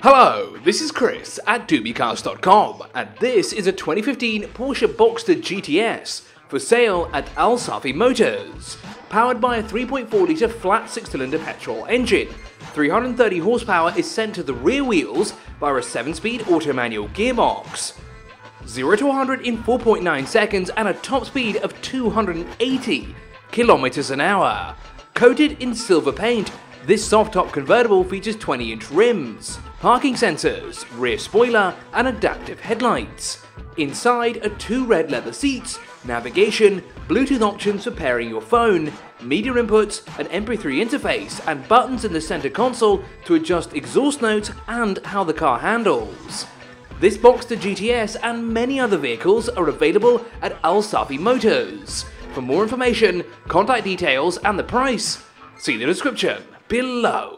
Hello, this is Chris at dubicars.com and this is a 2015 Porsche Boxster GTS for sale at Al Safi Motors. Powered by a 3.4 litre flat 6 cylinder petrol engine, 330 horsepower is sent to the rear wheels via a 7 speed auto manual gearbox. 0 to 100 in 4.9 seconds and a top speed of 280 kilometers an hour. Coated in silver paint, this soft top convertible features 20 inch rims, parking sensors, rear spoiler, and adaptive headlights. Inside are two red leather seats, navigation, Bluetooth options for pairing your phone, media inputs, an MP3 interface, and buttons in the center console to adjust exhaust notes and how the car handles. This Boxster GTS and many other vehicles are available at Al Safi Motors. For more information, contact details and the price, see the description below.